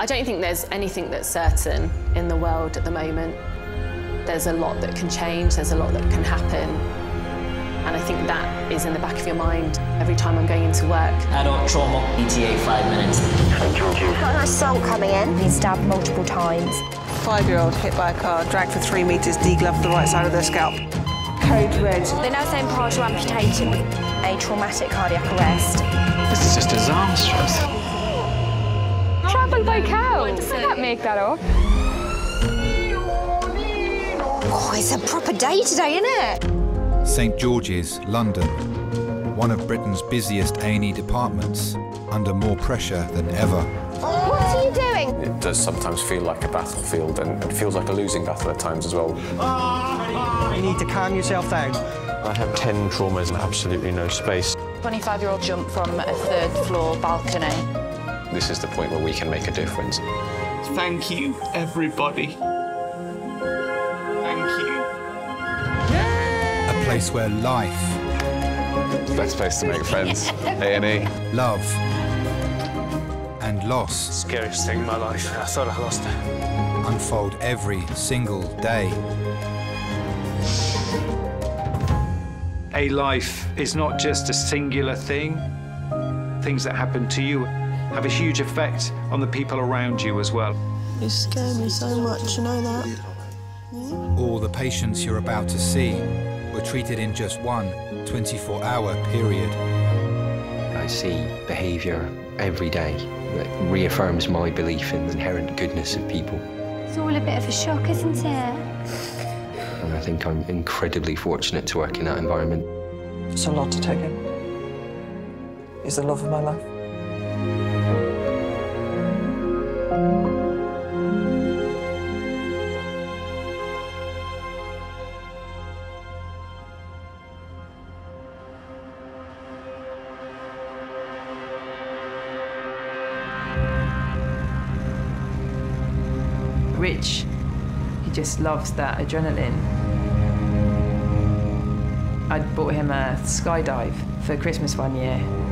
I don't think there's anything that's certain in the world at the moment. There's a lot that can change, there's a lot that can happen. And I think that is in the back of your mind every time I'm going into work. Adult trauma, ETA five minutes. Got an assault coming in. He's stabbed multiple times. Five-year-old hit by a car, dragged for three metres, degloved the right side of their scalp. Code red. They're now saying partial amputation, a traumatic cardiac arrest. This is just disastrous. Travel by cow. I can't make that up. Oh, it's a proper day today, isn't it? St George's, London, one of Britain's busiest A&E departments, under more pressure than ever. What are you doing? It does sometimes feel like a battlefield and it feels like a losing battle at times as well. You need to calm yourself down. I have 10 traumas and absolutely no space. 25-year-old jumped from a third floor balcony. This is the point where we can make a difference. Thank you, everybody. Thank you. A place where life, Best place to make friends. A&E. love, and loss Scariest thing in my life. I thought I lost it. unfold every single day. A life is not just a singular thing. Things that happen to you have a huge effect on the people around you as well. You scare me so much, you know that? Hmm? All the patients you're about to see were treated in just one 24-hour period. I see behaviour every day that reaffirms my belief in the inherent goodness of people. It's all a bit of a shock, isn't it? And I think I'm incredibly fortunate to work in that environment. It's a lot to take in. He's the love of my life. Rich, he just loves that adrenaline. I bought him a skydive for Christmas one year.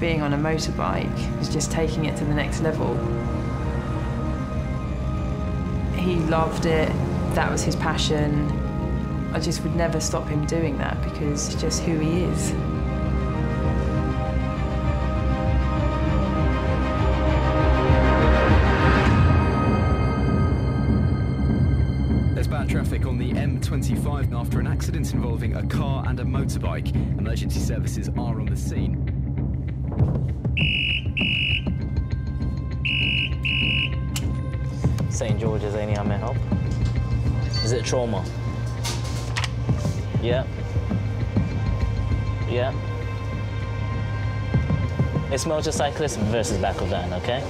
Being on a motorbike was just taking it to the next level. He loved it, that was his passion. I just would never stop him doing that because it's just who he is. There's bad traffic on the M25 after an accident involving a car and a motorbike. Emergency services are on the scene. St. George's, any I may help? Is it trauma? Yeah. Yeah. It's motorcyclist versus back of van, okay?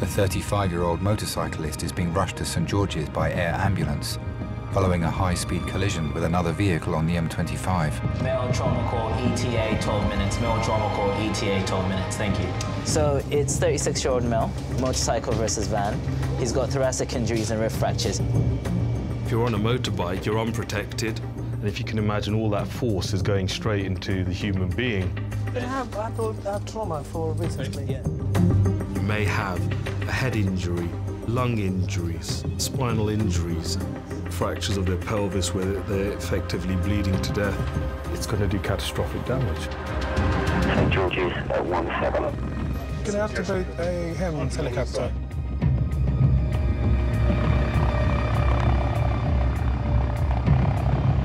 The 35-year-old motorcyclist is being rushed to St George's by air ambulance, following a high-speed collision with another vehicle on the M25. Male trauma call ETA 12 minutes. Male trauma call ETA 12 minutes. Thank you. So it's 36-year-old male, motorcycle versus van. He's got thoracic injuries and rib fractures. If you're on a motorbike, you're unprotected. And if you can imagine all that force is going straight into the human being, They have adult uh, trauma for recently. you may have a head injury, lung injuries, spinal injuries, fractures of their pelvis where they're effectively bleeding to death. It's going to do catastrophic damage. St George's at 1-7. Can I activate a HEM helicopter?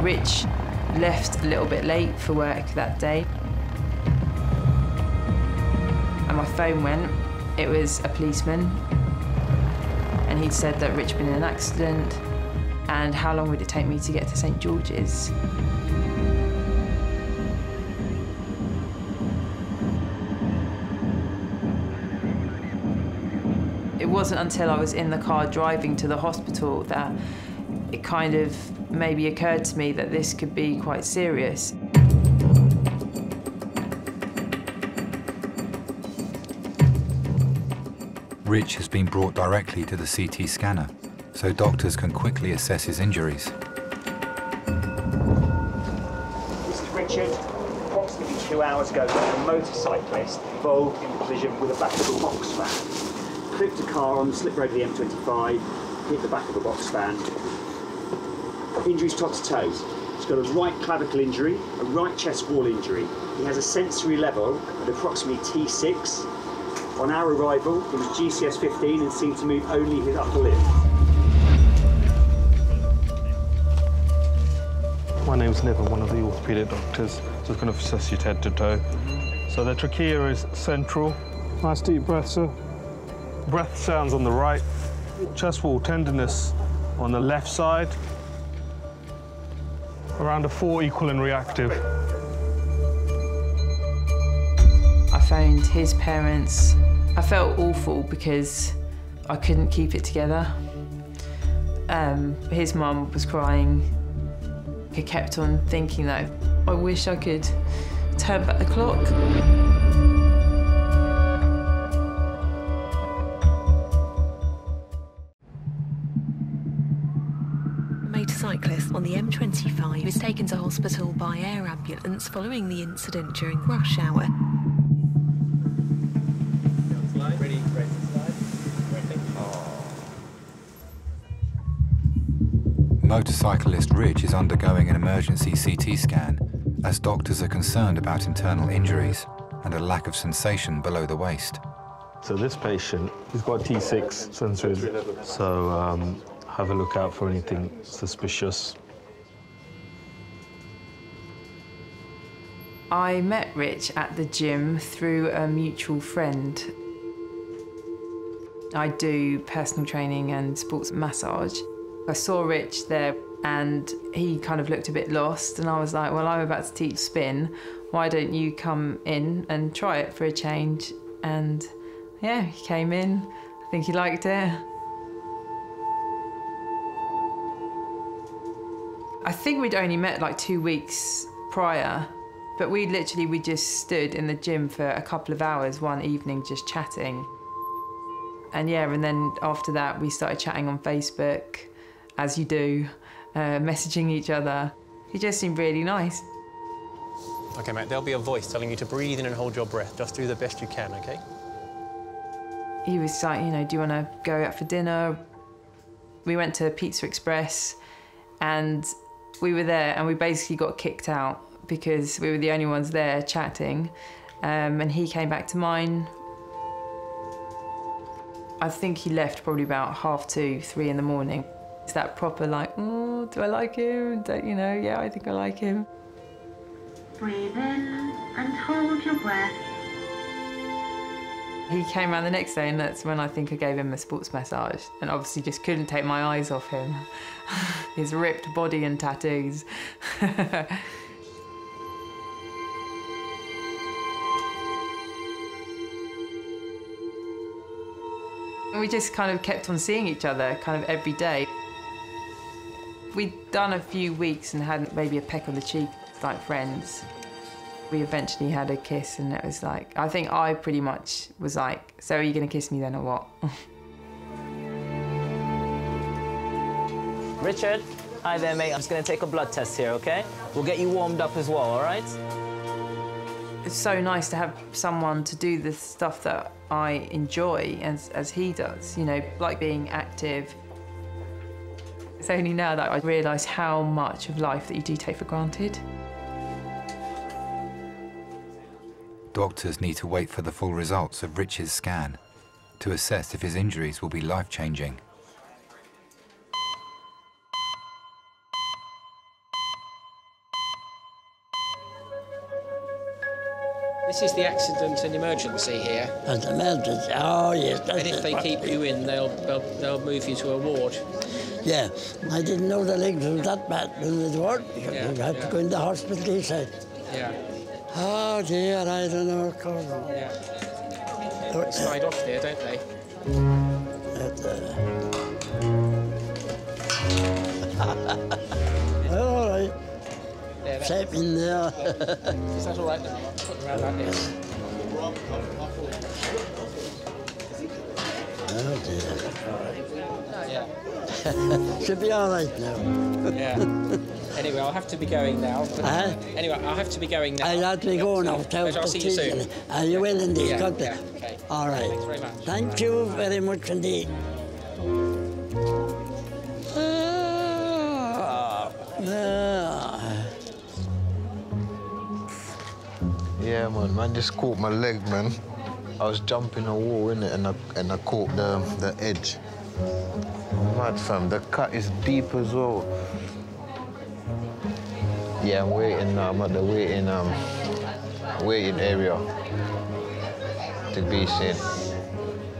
Rich left a little bit late for work that day. And my phone went. It was a policeman. And he'd said that Rich had been in an accident. And how long would it take me to get to St. George's? It wasn't until I was in the car driving to the hospital that it kind of maybe occurred to me that this could be quite serious. Rich has been brought directly to the CT scanner, so doctors can quickly assess his injuries. This is Richard. approximately two hours ago, a motorcyclist involved in a collision with a back of a box van. Clipped a car on the slip road of the M25, hit the back of a box van. Injuries top to toes. He's got a right clavicle injury, a right chest wall injury. He has a sensory level of approximately T6. On our arrival, he was GCS 15 and seemed to move only his upper lip. Name's Niv, I'm one of the orthopaedic doctors, just going to assess your head to toe. So the trachea is central. Nice deep breath, sir. Breath sounds on the right. Chest wall tenderness on the left side. Around a four equal and reactive. I phoned his parents. I felt awful because I couldn't keep it together. Um, his mum was crying. I kept on thinking that I wish I could turn back the clock. Motorcyclist on the M25 was taken to hospital by air ambulance following the incident during rush hour. Motorcyclist Rich is undergoing an emergency CT scan as doctors are concerned about internal injuries and a lack of sensation below the waist. So this patient, he's got T6 sensory, so um, have a look out for anything suspicious. I met Rich at the gym through a mutual friend. I do personal training and sports massage. I saw Rich there and he kind of looked a bit lost and I was like, well, I'm about to teach spin. Why don't you come in and try it for a change? And yeah, he came in. I think he liked it. I think we'd only met like two weeks prior, but we literally, we just stood in the gym for a couple of hours one evening just chatting. And yeah, and then after that, we started chatting on Facebook, as you do, uh, messaging each other. He just seemed really nice. Okay, mate, there'll be a voice telling you to breathe in and hold your breath. Just do the best you can, okay? He was like, you know, do you want to go out for dinner? We went to Pizza Express and we were there and we basically got kicked out because we were the only ones there chatting. Um, and he came back to mine. I think he left probably about half two, three in the morning. It's that proper like, oh, do I like him? Don't, you know, yeah, I think I like him. Breathe in and hold your breath. He came around the next day and that's when I think I gave him a sports massage and obviously just couldn't take my eyes off him. His ripped body and tattoos. we just kind of kept on seeing each other kind of every day. We'd done a few weeks and had maybe a peck on the cheek like friends. We eventually had a kiss and it was like, I think I pretty much was like, so are you going to kiss me then or what? Richard, hi there, mate. I'm just going to take a blood test here, okay? We'll get you warmed up as well, all right? It's so nice to have someone to do the stuff that I enjoy as, as he does, you know, like being active. It's only now that I realise how much of life that you do take for granted. Doctors need to wait for the full results of Rich's scan to assess if his injuries will be life-changing. This is the accident and emergency here. An emergency, oh yes. And if they keep you in, they'll, they'll, they'll move you to a ward. Yeah, I didn't know the legs were that bad when it was. You Yeah, had yeah. to go in the hospital, he said. Yeah. Oh dear, I don't know. Yeah. Oh, They slide off there, don't they? Uh, all right. Yeah, Safe in there. Is that all right then? Put them around like this. oh dear. Yeah. Should be all right now. Yeah. Anyway, I'll have to be going now. Uh-huh. Anyway, I'll have to be going now. I'll have to go now. Tell But I'll see you soon. Are you will indeed? Yeah, yeah, okay. All right. Thanks very much. Thank you very much indeed. Ah, ah. Yeah, man. Man just caught my leg, man. I was jumping a wall, innit, and I, and I caught the, the edge. Mad, fam. The cut is deep as well. Yeah, I'm waiting now. I'm at the waiting, um, waiting area to be seen.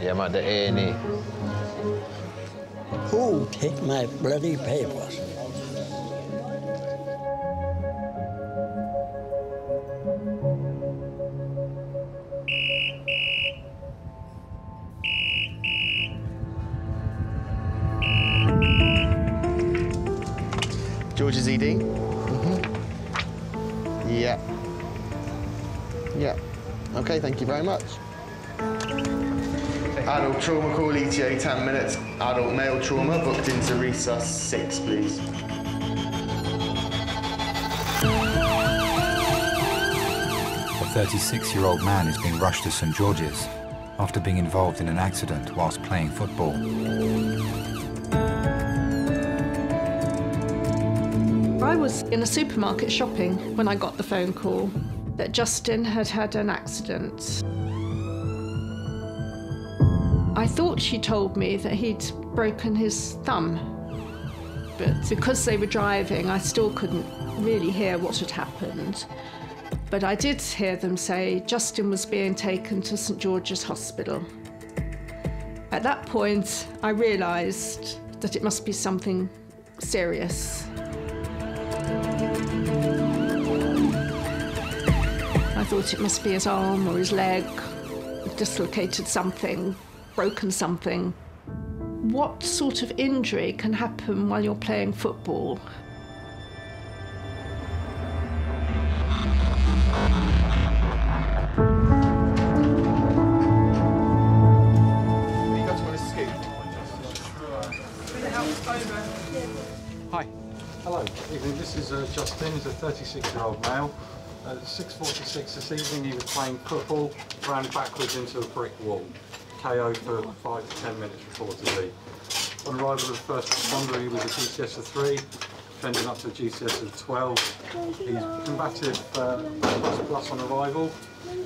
Yeah, I'm at the A&E. Who take my bloody papers? Very much. Adult trauma call, ETA 10 minutes. Adult male trauma booked into resus 6, please. A 36-year-old man is being rushed to St George's after being involved in an accident whilst playing football. I was in a supermarket shopping when I got the phone call that Justin had had an accident. I thought she told me that he'd broken his thumb, but because they were driving, I still couldn't really hear what had happened. But I did hear them say Justin was being taken to St George's Hospital. At that point, I realised that it must be something serious. I thought it must be his arm or his leg, dislocated something, broken something. What sort of injury can happen while you're playing football? Hi. Hello. Evening. This is uh, Justin. He's a 36-year-old male. At 6.46 this evening, he was playing football, ran backwards into a brick wall. KO for 5 to 10 minutes reportedly. On arrival of the first responder, he was a GCS of 3, trending up to a GCS of 12. He's combative uh, plus plus on arrival.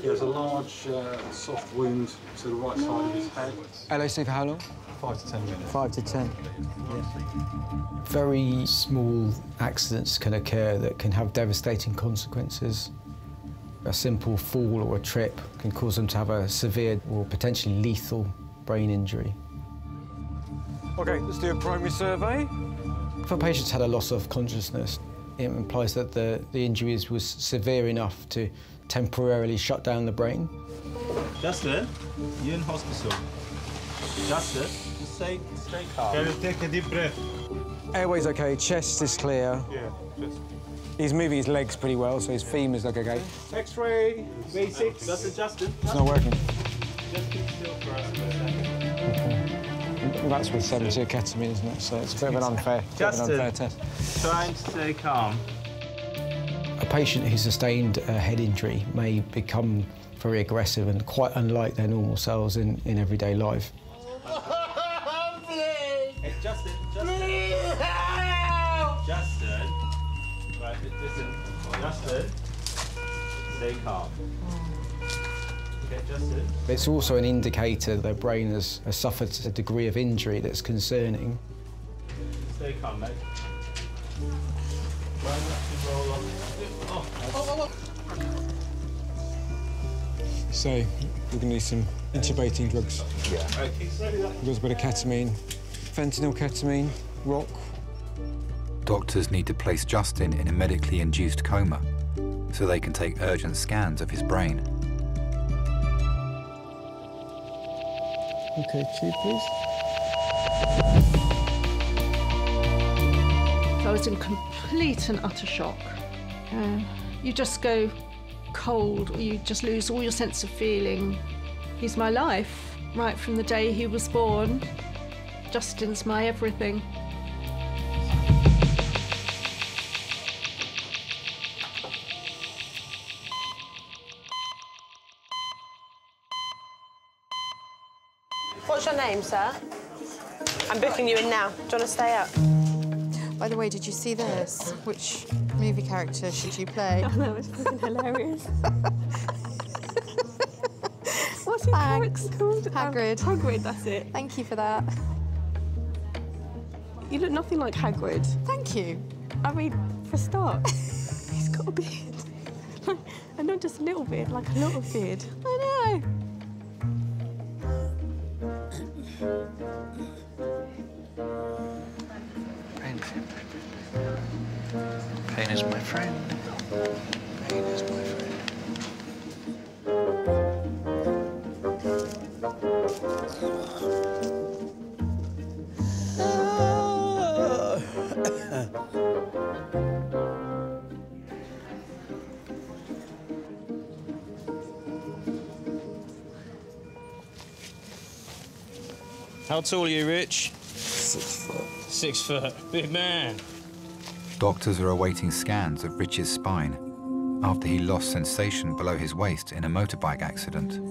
He has a large uh, soft wound to the right side of his head. LOC for how long? Five to 10 minutes. Five to ten. Very small accidents can occur that can have devastating consequences. A simple fall or a trip can cause them to have a severe or potentially lethal brain injury. OK, let's do a primary survey. If a patient's had a loss of consciousness, it implies that the, the injury was severe enough to temporarily shut down the brain. Justin, you're in hospital. Justin, just stay, stay calm. Can you take a deep breath? Airway's OK, chest is clear. Yeah, just. He's moving his legs pretty well, so his femurs look OK. X-ray, basics. Justin, Justin. It's not working. Just keep still for us for a second. That's with 70 ketamine, isn't it? So it's a bit of an unfair, bit of an unfair test. trying to stay calm. A patient who sustained a head injury may become very aggressive and quite unlike their normal selves in, in everyday life. Hey, Justin, Justin. Justin. Right, listen. Oh, Justin, stay calm. Okay, Justin. It's also an indicator that their brain has, has suffered a degree of injury that's concerning. Stay calm, mate. Try roll on. Oh, oh, oh, oh. So we're going to need some intubating drugs. Yeah. Okay, ready that. We've got a bit of ketamine, fentanyl ketamine, roc. Doctors need to place Justin in a medically induced coma so they can take urgent scans of his brain. Okay, tube, please. I was in complete and utter shock. Uh, you just go cold, you just lose all your sense of feeling. He's my life, right from the day he was born. Justin's my everything. What's your name, sir? I'm booking you in now. Do you want to stay up? By the way, did you see this? Which movie character should you play? Oh, that was fucking hilarious. What's his character called? Hagrid. Um, Hagrid, that's it. Thank you for that. You look nothing like Hagrid. Thank you. I mean, for a start, he's got a beard. and not just a little beard, like a lot of beard. I know. Is my friend. Pain is my friend. How tall are you, Rich? Six foot. Six foot. Big man. Doctors are awaiting scans of Rich's spine after he lost sensation below his waist in a motorbike accident.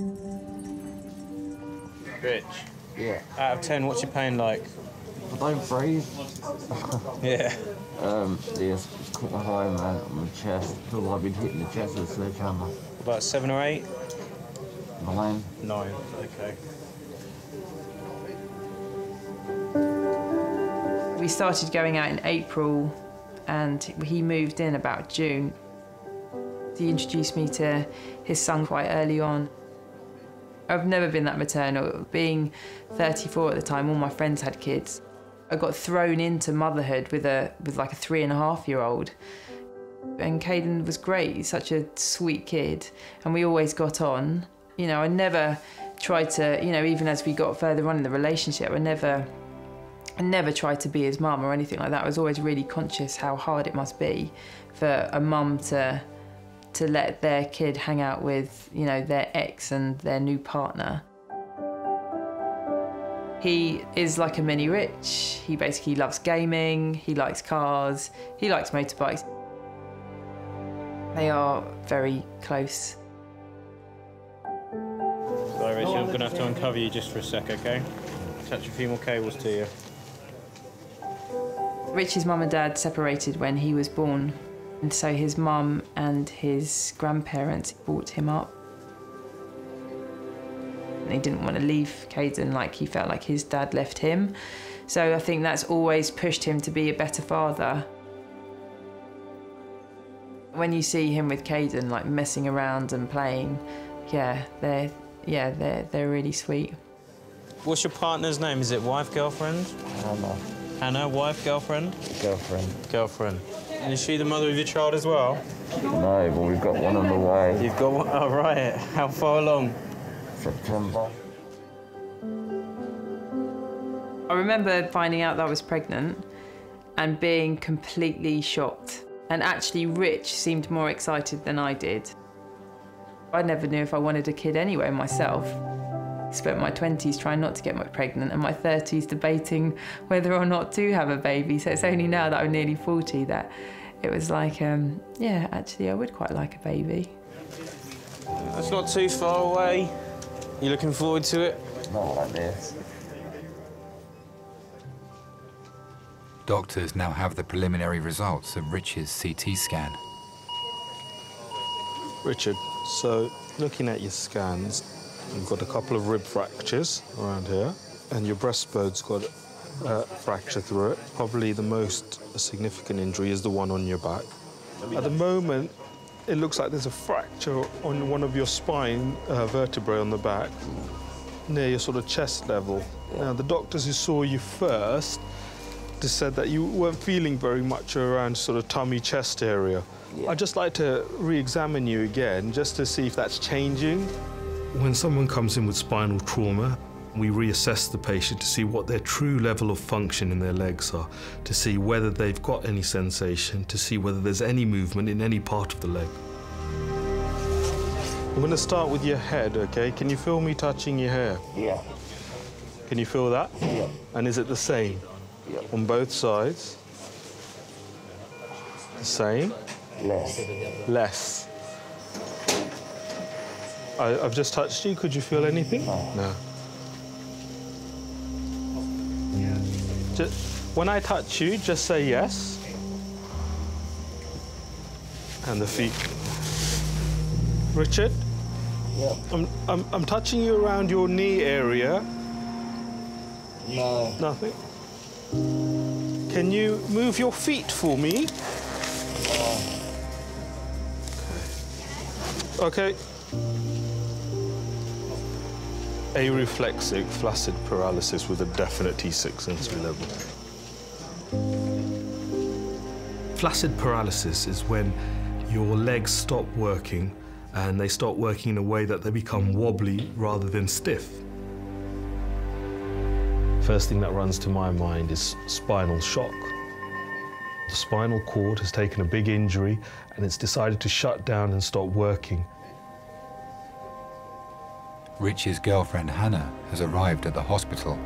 Rich. Yeah. Out of 10, what's your pain like? I don't breathe. Yeah. Um, yeah, it's caught my high man on my chest. Feel like I've been hitting the chest with a sledgehammer. About seven or eight? Nine. Nine, okay. We started going out in April and he moved in about June. He introduced me to his son quite early on. I've never been that maternal. Being 34 at the time, all my friends had kids. I got thrown into motherhood with a with like a three and a half year old. And Caden was great, he's such a sweet kid, and we always got on. You know, I never tried to, you know, even as we got further on in the relationship, I never I never tried to be his mum or anything like that. I was always really conscious how hard it must be for a mum to to let their kid hang out with, you know, their ex and their new partner. He is like a mini Rich. He basically loves gaming, he likes cars, he likes motorbikes. They are very close. Sorry, Rich, I'm going to have to uncover you just for a sec, okay? Attach a few more cables to you. Rich's mum and dad separated when he was born, and so his mum and his grandparents brought him up. And he didn't want to leave Caden like he felt like his dad left him. So I think that's always pushed him to be a better father. When you see him with Caden, like messing around and playing, yeah, they're yeah they're they're really sweet. What's your partner's name? Is it wife, girlfriend? Hannah. Hannah, wife, girlfriend? Girlfriend. Girlfriend. And is she the mother of your child as well? No, but we've got one on the way. You've got one? Oh, right. How far along? September. I remember finding out that I was pregnant and being completely shocked. And actually, Rich seemed more excited than I did. I never knew if I wanted a kid anyway myself. Spent my 20s trying not to get my pregnant and my 30s debating whether or not to have a baby. So it's only now that I'm nearly 40 that it was like, um, yeah, actually, I would quite like a baby. That's not too far away. You looking forward to it? Not like this. Doctors now have the preliminary results of Rich's CT scan. Richard, so looking at your scans, you've got a couple of rib fractures around here, and your breastbone's got a fracture through it. Probably the most significant injury is the one on your back. At the moment, it looks like there's a fracture on one of your spine uh, vertebrae on the back, near your sort of chest level. Now, the doctors who saw you first just said that you weren't feeling very much around sort of tummy chest area. I'd just like to re-examine you again just to see if that's changing. When someone comes in with spinal trauma, we reassess the patient to see what their true level of function in their legs are, to see whether they've got any sensation, to see whether there's any movement in any part of the leg. I'm going to start with your head, okay? Can you feel me touching your hair? Yeah. Can you feel that? Yeah. And is it the same? Yeah. On both sides? The same? Less. Less. I, I've just touched you. Could you feel anything? Oh. No. No. Just, when I touch you, just say yes. And the feet. Richard? Yep. I'm, I'm, I'm touching you around your knee area. No. Nothing. Can you move your feet for me? Oh. Okay. Areflexic flaccid paralysis with a definite T6 sensory level. Flaccid paralysis is when your legs stop working and they stop working in a way that they become wobbly rather than stiff. First thing that runs to my mind is spinal shock. The spinal cord has taken a big injury and it's decided to shut down and stop working. Rich's girlfriend Hannah has arrived at the hospital.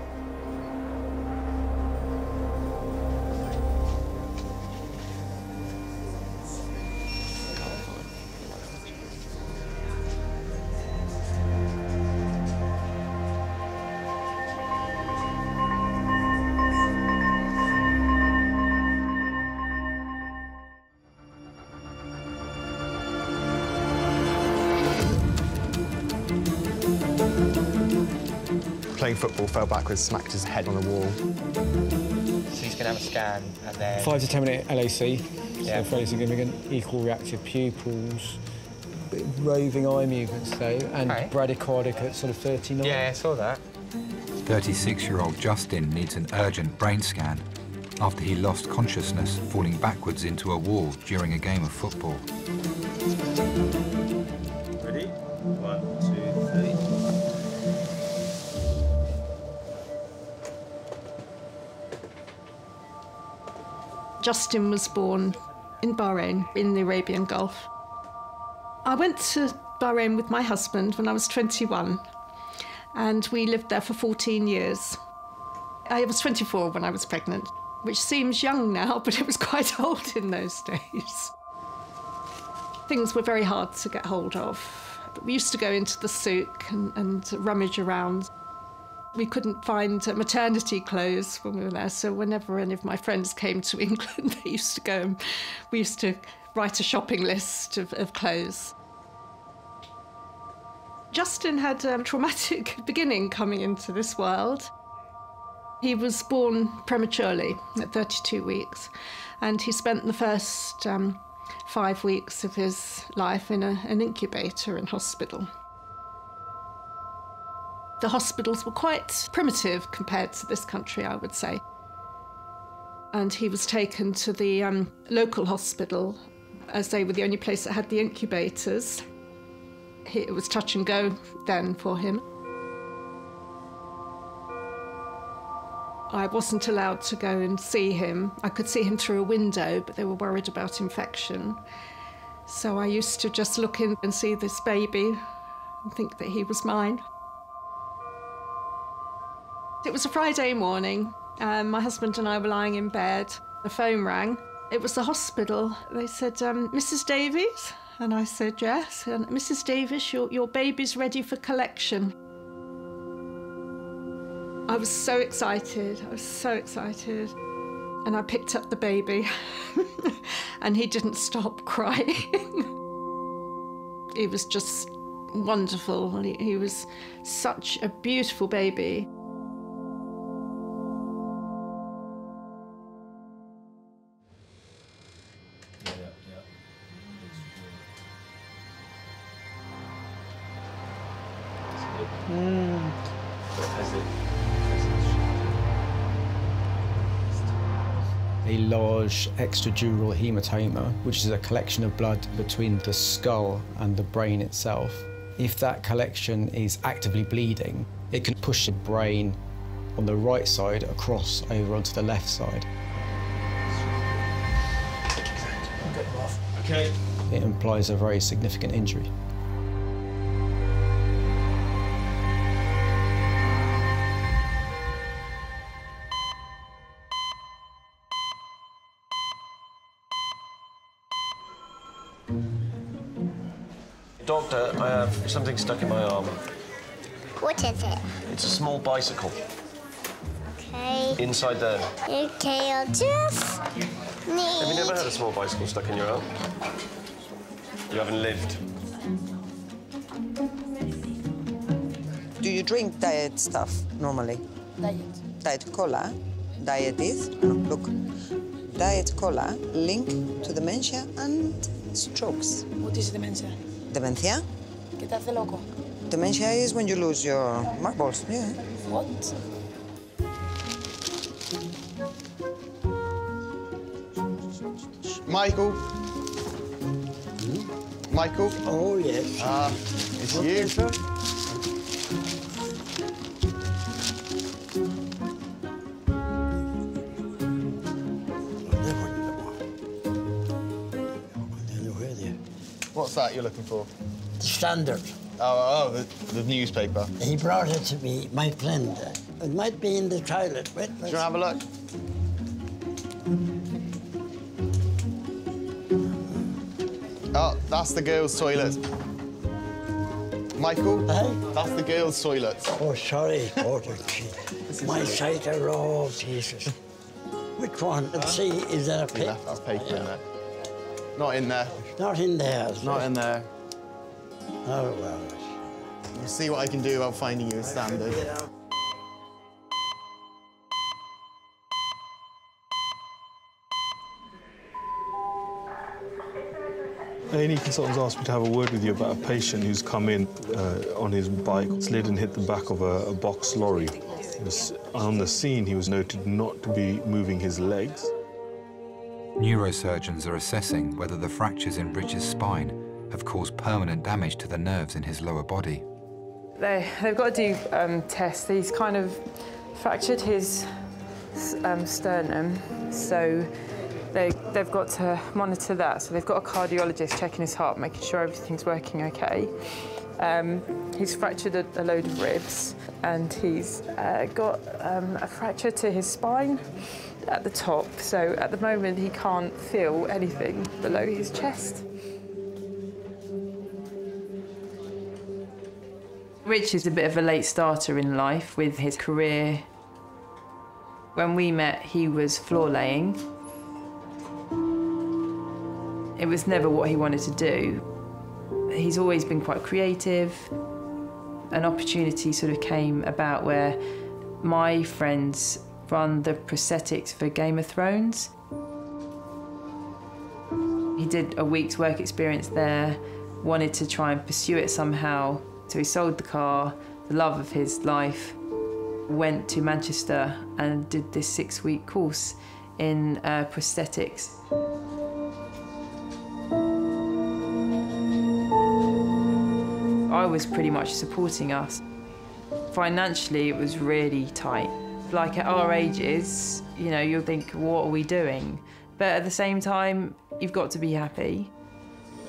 Fell backwards, smacked his head on a wall. So he's going to have a scan and then... Five to ten minute LOC, Yeah. so fairly significant. Equal reactive pupils, bit roving eye movements though, and Okay. bradycardic at sort of 39. Yeah, I saw that. 36-year-old Justin needs an urgent brain scan after he lost consciousness falling backwards into a wall during a game of football. Justin was born in Bahrain, in the Arabian Gulf. I went to Bahrain with my husband when I was 21, and we lived there for 14 years. I was 24 when I was pregnant, which seems young now, but it was quite old in those days. Things were very hard to get hold of. We used to go into the souk and, and rummage around. We couldn't find uh, maternity clothes when we were there, so whenever any of my friends came to England, they used to go and we used to write a shopping list of, of clothes. Justin had a traumatic beginning coming into this world. He was born prematurely at 32 weeks, and he spent the first um, five weeks of his life in a, an incubator in hospital. The hospitals were quite primitive compared to this country, I would say. And he was taken to the um, local hospital, as they were the only place that had the incubators. He, it was touch and go then for him. I wasn't allowed to go and see him. I could see him through a window, but they were worried about infection. So I used to just look in and see this baby and think that he was mine. It was a Friday morning. Um, my husband and I were lying in bed. The phone rang. It was the hospital. They said, um, Mrs. Davies? And I said, yes. And Mrs. Davies, your, your baby's ready for collection. I was so excited. I was so excited. And I picked up the baby, and he didn't stop crying. he was just wonderful. He, he was such a beautiful baby. Large extradural hematoma, which is a collection of blood between the skull and the brain itself. If that collection is actively bleeding, it can push the brain on the right side across over onto the left side. Okay. It implies a very significant injury. Something stuck in my arm. What is it? It's a small bicycle. Okay. Inside there. Okay, I'll just need. Have you never had a small bicycle stuck in your arm? You haven't lived. Do you drink diet stuff normally? Diet. Diet cola. Diet is, no, look, diet cola linked to dementia and strokes. What is dementia? Dementia? ¿Qué te hace loco? Dementia is when you lose your marbles, yeah. What? Michael. Michael. Oh, yes. Ah, it's you. sir? What's that you're looking for? Standard. Oh, oh, the, the newspaper. He brought it to me, my friend. It might be in the toilet. Wait, Do you want to have a look? Oh, that's the girls' toilet. Michael? hey? That's the girls' toilet. Oh, sorry. My sight, oh, Jesus. Which one? Let's see, is there a pic? left that paper in there. Not in there. Not in there. Not in there. Oh, well. We'll see what I can do about finding you a standard. A&E consultants asked me to have a word with you about a patient who's come in uh, on his bike, slid and hit the back of a, a box lorry. Was- on the scene, he was noted not to be moving his legs. Neurosurgeons are assessing whether the fractures in Rich's spine have caused permanent damage to the nerves in his lower body. They, they've got to do um, tests. He's kind of fractured his um, sternum, so they, they've got to monitor that. So they've got a cardiologist checking his heart, making sure everything's working okay. Um, he's fractured a, a load of ribs, and he's uh, got um, a fracture to his spine at the top. So at the moment, he can't feel anything below his chest. Rich is a bit of a late starter in life with his career. When we met, he was floor laying. It was never what he wanted to do. He's always been quite creative. An opportunity sort of came about where my friends run the prosthetics for Game of Thrones. He did a week's work experience there, wanted to try and pursue it somehow. So he sold the car, the love of his life, went to Manchester and did this six week course in uh, prosthetics. I was pretty much supporting us. Financially, it was really tight. Like at our ages, you know, you'll think, what are we doing? But at the same time, you've got to be happy.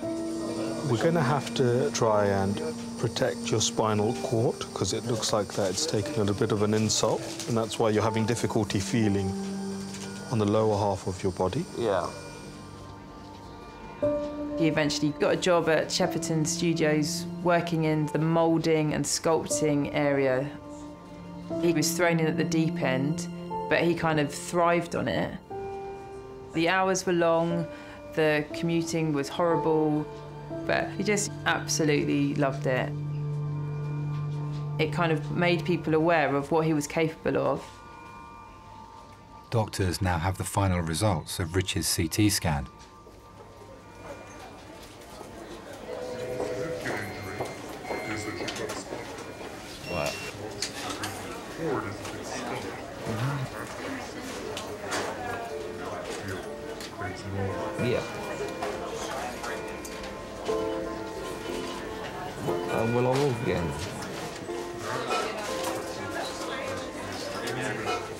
We're going to have to try and protect your spinal cord because it looks like that it's taken a bit of an insult, and that's why you're having difficulty feeling on the lower half of your body. Yeah. He eventually got a job at Shepperton Studios working in the moulding and sculpting area. He was thrown in at the deep end, but he kind of thrived on it. The hours were long, the commuting was horrible, but he just absolutely loved it. It kind of made people aware of what he was capable of. Doctors now have the final results of Rich's CT scan.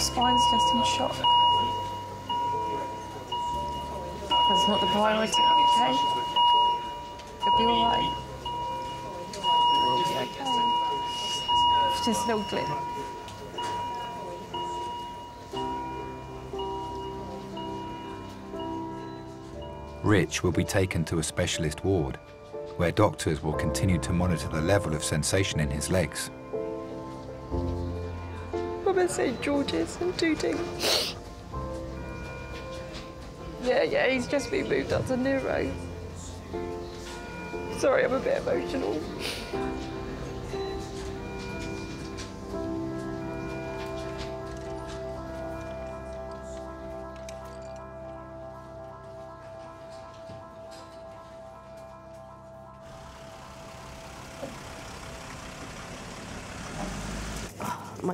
spine's just in shock. That's not the priority, okay? It'll be all right. It'll be okay. It's just a little. Rich will be taken to a specialist ward, where doctors will continue to monitor the level of sensation in his legs. St George's and Tooting. Yeah, yeah, he's just been moved up to neuro. Sorry, I'm a bit emotional.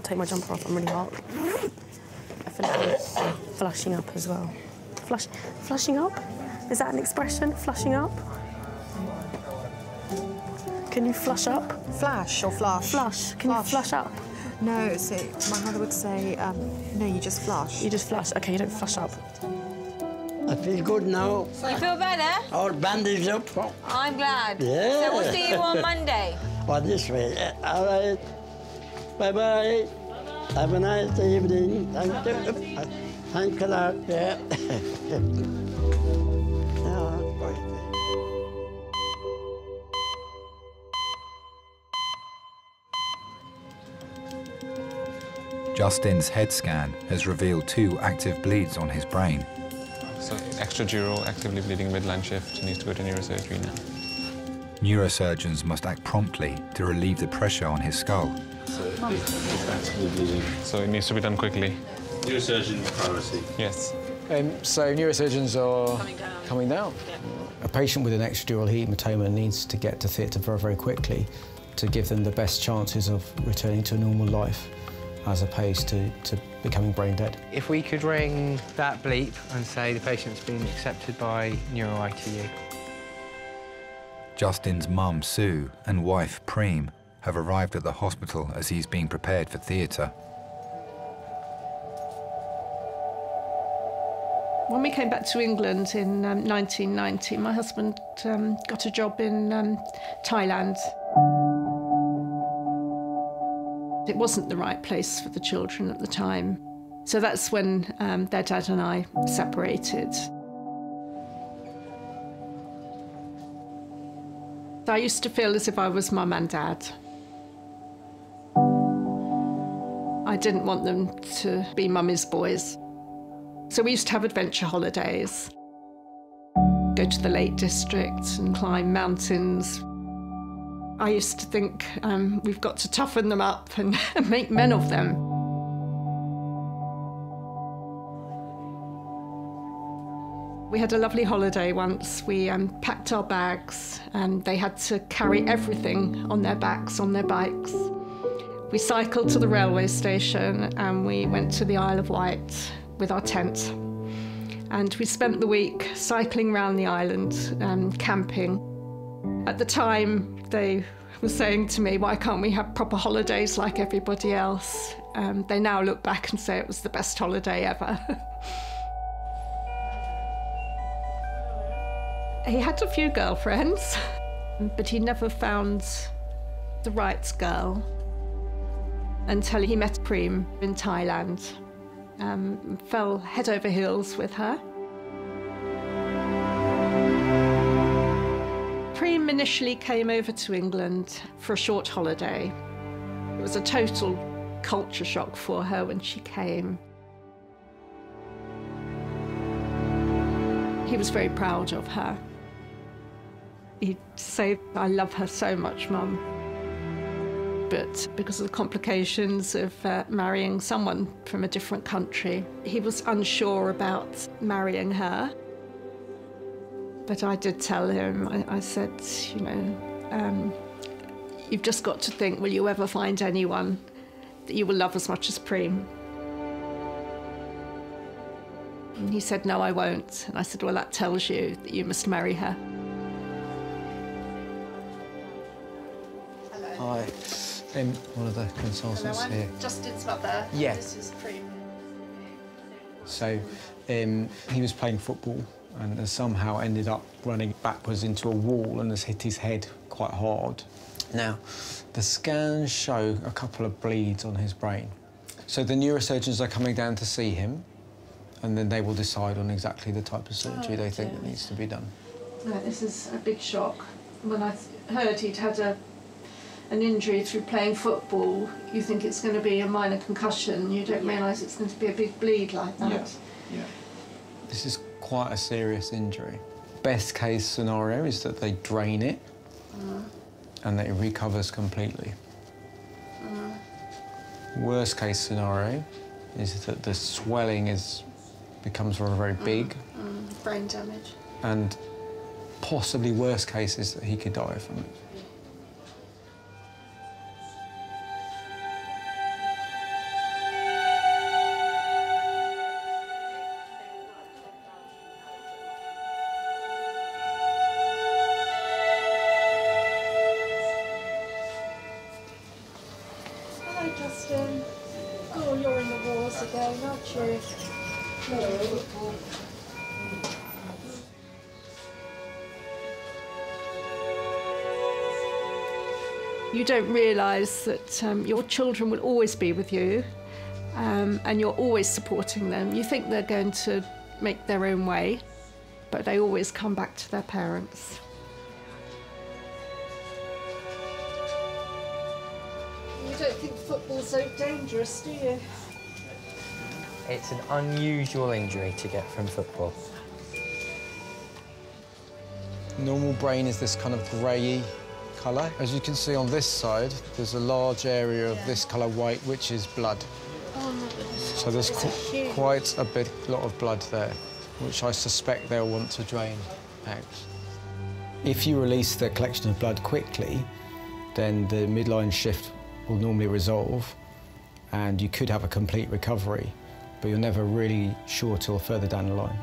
Take my jumper off, I'm really hot. I feel like I'm flushing up as well. Flush, flushing up? Is that an expression? Flushing up? Can you flush up? Flash or flush? Flush. Can you flush up? No, so my mother would say, um, no, you just flush. You just flush. Okay, you don't flush up. I feel good now. You feel better? All bandaged up. I'm glad. Yeah. So we'll see you on Monday. Well, this way. All right. Bye bye. Have a nice evening. Thank you. Thank you a lot. Yeah. Justin's head scan has revealed two active bleeds on his brain. So extradural, actively bleeding midline shift, needs to go to neurosurgery now. Neurosurgeons must act promptly to relieve the pressure on his skull. So it's actively bleeding. So it needs to be done quickly. Neurosurgeon priority. Yes. Um, so neurosurgeons are coming down. A patient with an extradural hematoma needs to get to theatre very, very quickly to give them the best chances of returning to a normal life as opposed to, to becoming brain dead. If we could ring that bleep and say the patient's been accepted by neuro ITU. Justin's mum, Sue, and wife, Preem, have arrived at the hospital as he's being prepared for theatre. When we came back to England in um, 1990, my husband um, got a job in um, Thailand. It wasn't the right place for the children at the time. So that's when um, their dad and I separated. I used to feel as if I was mum and dad. I didn't want them to be mummy's boys. So we used to have adventure holidays, go to the Lake District and climb mountains. I used to think um, we've got to toughen them up and make men of them. We had a lovely holiday once. We um, packed our bags and they had to carry everything on their backs, on their bikes. We cycled to the railway station and we went to the Isle of Wight with our tent. And we spent the week cycling around the island, um, camping. At the time, they were saying to me, why can't we have proper holidays like everybody else? Um, they now look back and say it was the best holiday ever. he had a few girlfriends, but he never found the right girl until he met Preem in Thailand um, fell head over heels with her. Preem initially came over to England for a short holiday. It was a total culture shock for her when she came. He was very proud of her. He'd say, I love her so much, Mum but because of the complications of uh, marrying someone from a different country, he was unsure about marrying her. But I did tell him, I, I said, you know, um, you've just got to think, will you ever find anyone that you will love as much as Preem? And he said, no, I won't. And I said, well, that tells you that you must marry her. Hi. Um, one of the consultants here. Justin's not there. Yeah. This is Prem. So um, he was playing football and has somehow ended up running backwards into a wall and has hit his head quite hard. Now, the scans show a couple of bleeds on his brain. So the neurosurgeons are coming down to see him and then they will decide on exactly the type of surgery Oh, they think dear. that needs to be done. No, this is a big shock. When I heard he'd had a an injury through playing football, you think it's going to be a minor concussion. You don't realise it's going to be a big bleed like that. Yeah. This is quite a serious injury. Best case scenario is that they drain it Mm, and that it recovers completely. mm. Worst case scenario is that the swelling is becomes very, very big, Mm, brain damage. and possibly worst case is that he could die from it. Don't realise that um, your children will always be with you um, and you're always supporting them. You think they're going to make their own way, but they always come back to their parents. You don't think football's so dangerous, do you? It's an unusual injury to get from football. Normal brain is this kind of greyy colour. As you can see on this side, there's a large area of this colour white, which is blood. Oh my goodness. So there's qu- huge. quite a bit, lot of blood there, which I suspect they'll want to drain out. If you release the collection of blood quickly, then the midline shift will normally resolve and you could have a complete recovery, but you're never really sure till further down the line.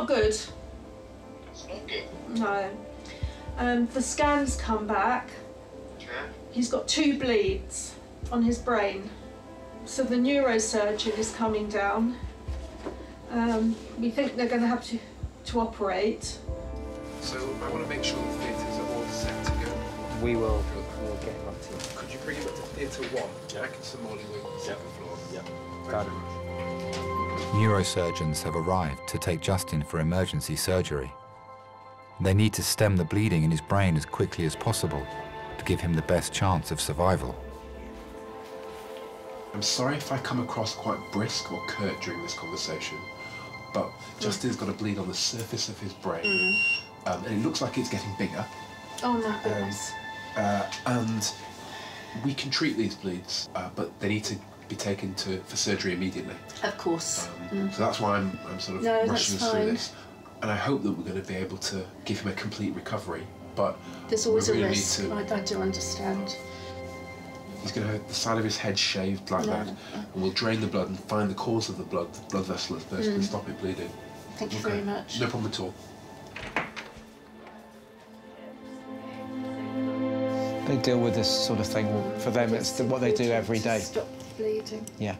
Not good. It's not good. No. Um, the scans come back. He's got two bleeds on his brain. So the neurosurgeon is coming down. Um, we think they're going to have to, to operate. So I want to make sure the theatres are all set to go. We will we'll get him up to you. Could you bring him up to theatre one? Atkinson Morley Wing, second floor. Yeah. Got it. Neurosurgeons have arrived to take Justin for emergency surgery. They need to stem the bleeding in his brain as quickly as possible to give him the best chance of survival. I'm sorry if I come across quite brisk or curt during this conversation, but Justin's got a bleed on the surface of his brain, um, and it looks like it's getting bigger. Oh my goodness. Uh, and we can treat these bleeds, uh, but they need to be taken to for surgery immediately. Of course. Mm. So that's why I'm, I'm sort of No, rushing us through this. And I hope that we're going to be able to give him a complete recovery. But There's we always really a risk. to- I, I do understand. He's going to have the side of his head shaved like No, that, no. and we'll drain the blood and find the cause of the blood, the blood vessel first, Mm. and stop it bleeding. Thank you Okay. very much. No problem at all. They deal with this sort of thing. For them, it's the, what they do every day. Bleeding. Yeah.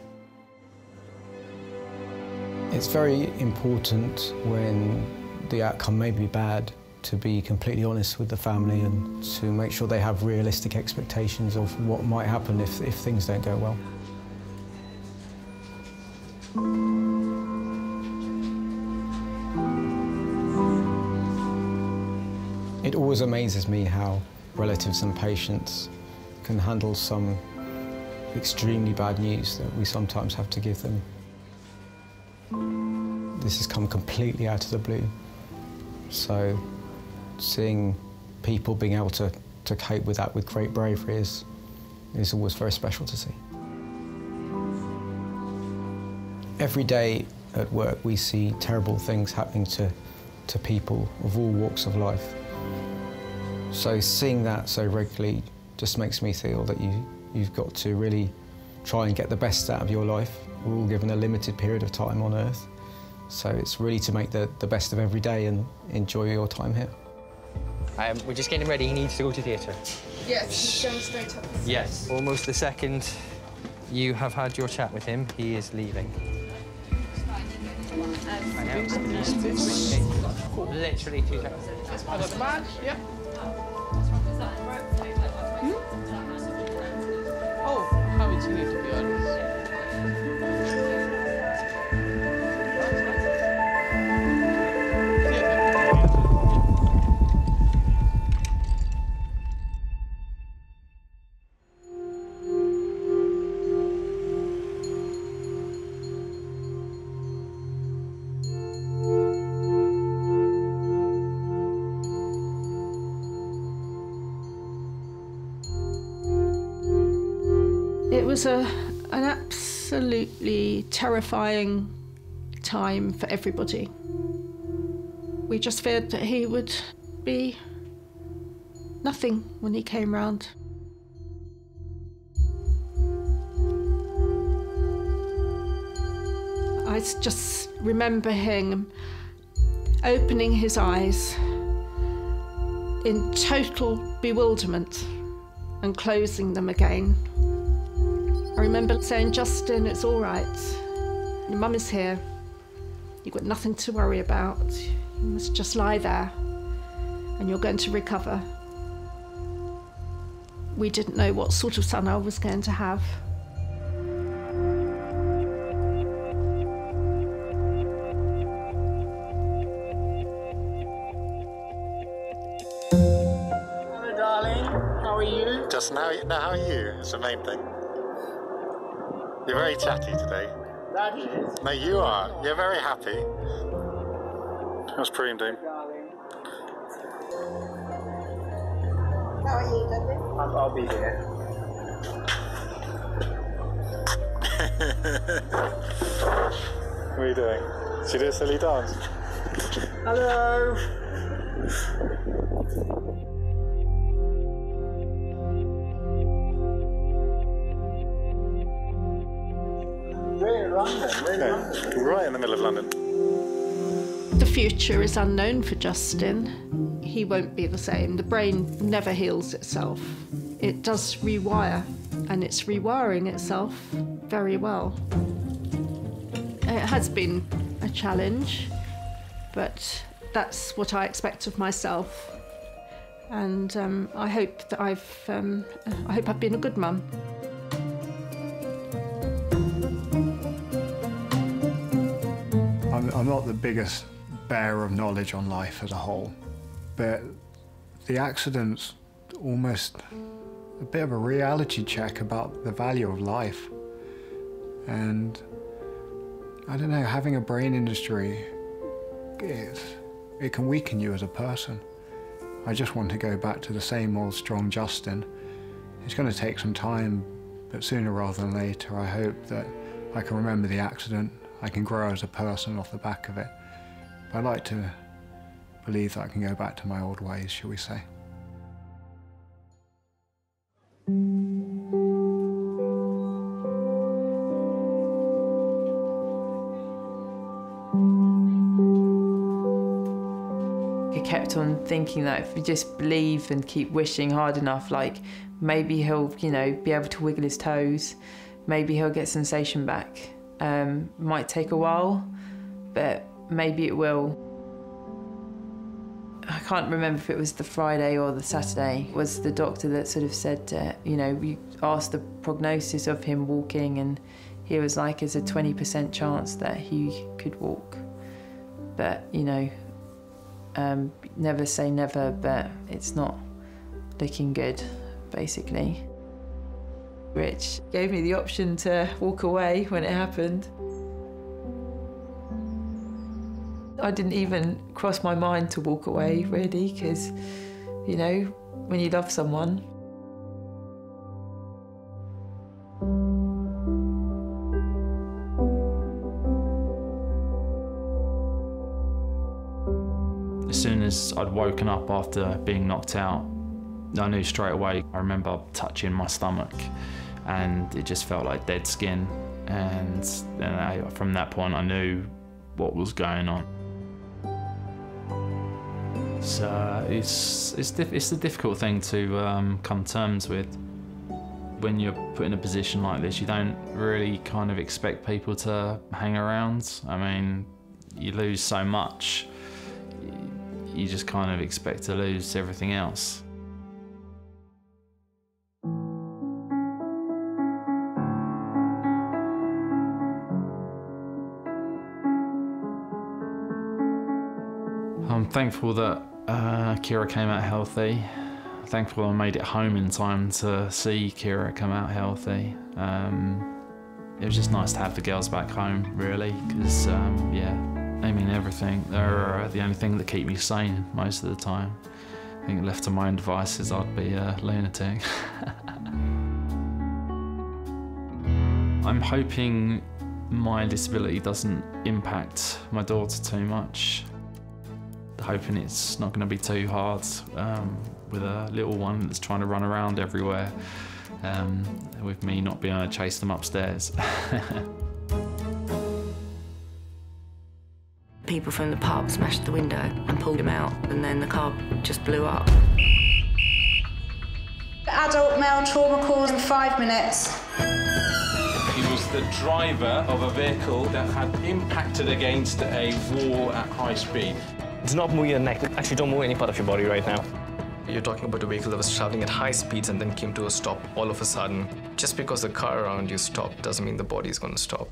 It's very important when the outcome may be bad to be completely honest with the family and to make sure they have realistic expectations of what might happen if, if things don't go well. It always amazes me how relatives and patients can handle some extremely bad news that we sometimes have to give them. This has come completely out of the blue. So seeing people being able to, to cope with that with great bravery is, is always very special to see. Every day at work we see terrible things happening to, to people of all walks of life. So seeing that so regularly just makes me feel that you, You've got to really try and get the best out of your life. We're all given a limited period of time on Earth, so it's really to make the, the best of every day and enjoy your time here. Um, we're just getting ready. He needs to go to theatre. Yes, going straight up. Yes. Almost the second you have had your chat with him, he is leaving. I know. Literally two seconds. Yep. Oh, is he to be honest? Was a, an absolutely terrifying time for everybody. We just feared that he would be nothing when he came round. I just remember him opening his eyes in total bewilderment and closing them again. I remember saying, Justin, it's all right. Your mum is here. You've got nothing to worry about. You must just lie there and you're going to recover. We didn't know what sort of son I was going to have. Hello, darling. How are you? Justin, how, now how are you? It's the main thing. You're very chatty today. That is. No, you are. You're very happy. How's Preem doing? How are you, darling? I'll, I'll be here. what are you doing? Should you do a silly dance? Hello. Right in the middle of London. The future is unknown for Justin. He won't be the same. The brain never heals itself. It does rewire, and it's rewiring itself very well. It has been a challenge, but that's what I expect of myself. And um, I hope that I've, um, I hope I've been a good mum. I'm, not the biggest bearer of knowledge on life as a whole, but the accident's almost a bit of a reality check about the value of life. And I don't know, having a brain injury, it, it can weaken you as a person. I just want to go back to the same old strong Justin. It's going to take some time, but sooner rather than later, I hope that I can remember the accident. I can grow as a person off the back of it. But I'd like to believe that I can go back to my old ways, shall we say. I kept on thinking that if we just believe and keep wishing hard enough, like maybe he'll, you know, be able to wiggle his toes, maybe he'll get sensation back. Um, might take a while, but maybe it will. I can't remember if it was the Friday or the Saturday. It was the doctor that sort of said, you know, we asked the prognosis of him walking, and he was like, "There's a 20% chance that he could walk." But you know, um, never say never, but it's not looking good, basically. Rich gave me the option to walk away when it happened. I didn't even cross my mind to walk away, really, because, you know, when you love someone, As soon as I'd woken up after being knocked out, I knew straight away. I remember touching my stomach and it just felt like dead skin. And I, from that point, I knew what was going on. So it's it's it's a difficult thing to um, come terms with. When you're put in a position like this, you don't really kind of expect people to hang around. I mean, you lose so much, you just kind of expect to lose everything else. Thankful that uh, Kira came out healthy. Thankful I made it home in time to see Kira come out healthy. Um, it was just nice to have the girls back home, really, because, um, yeah, I mean, everything. They're uh, the only thing that keep me sane most of the time. I think left to my own devices, I'd be a lunatic. I'm hoping my disability doesn't impact my daughter too much. Hoping it's not going to be too hard um, with a little one that's trying to run around everywhere, um, with me not being able to chase them upstairs. People from the pub smashed the window and pulled him out, and then the car just blew up. Adult male trauma calls in five minutes. He was the driver of a vehicle that had impacted against a wall at high speed. Do not move your neck. Actually, don't move any part of your body right now. You're talking about a vehicle that was traveling at high speeds and then came to a stop all of a sudden. Just because the car around you stopped doesn't mean the body is going to stop.